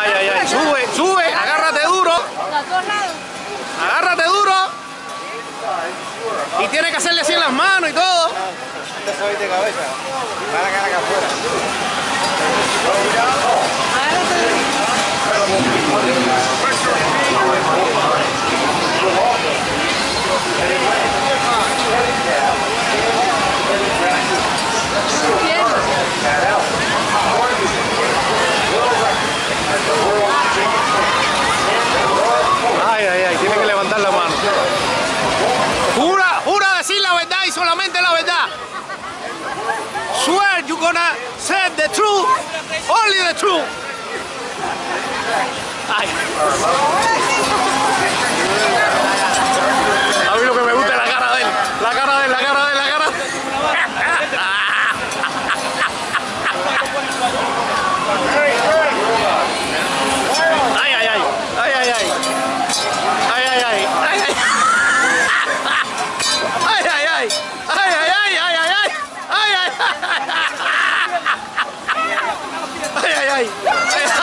Ay, ay, ay. Sube, sube, agárrate duro. Agárrate duro. Y tiene que hacerle así en las manos y todo. solamente la verdad. Swear you're gonna say the truth, only the truth. Ay. aí.